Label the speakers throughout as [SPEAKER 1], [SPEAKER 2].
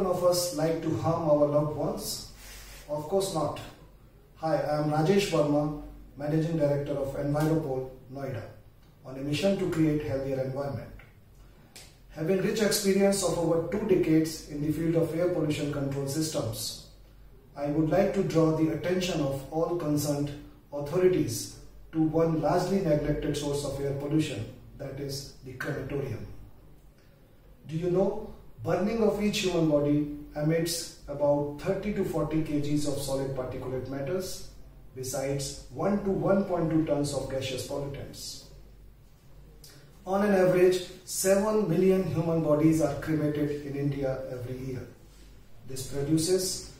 [SPEAKER 1] One of us like to harm our loved ones? Of course not. Hi, I am Rajesh Verma, Managing Director of Enviropol, Noida, on a mission to create healthier environment. Having rich experience of over two decades in the field of air pollution control systems, I would like to draw the attention of all concerned authorities to one largely neglected source of air pollution, that is the crematorium. Do you know burning of each human body emits about 30 to 40 kgs of solid particulate matters besides 1 to 1.2 tons of gaseous pollutants. On an average, 7 million human bodies are cremated in India every year. This produces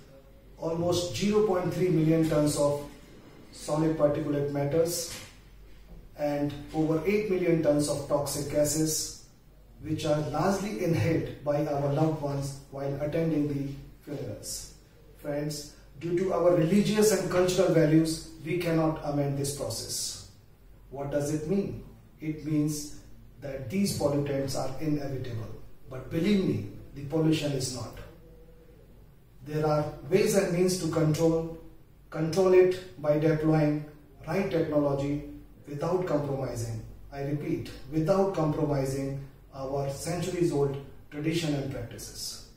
[SPEAKER 1] almost 0.3 million tons of solid particulate matters and over 8 million tons of toxic gases which are largely inhaled by our loved ones while attending the funerals. Friends, due to our religious and cultural values, we cannot amend this process. What does it mean? It means that these pollutants are inevitable. But believe me, the pollution is not. There are ways and means to control, control it by deploying right technology without compromising. I repeat, without compromising our centuries old tradition and practices.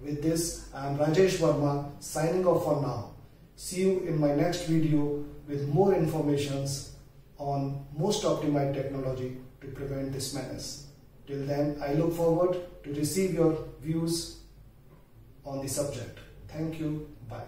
[SPEAKER 1] With this, I am Rajesh Verma signing off for now. See you in my next video with more informations on most optimized technology to prevent this menace. Till then, I look forward to receive your views on the subject. Thank you. Bye.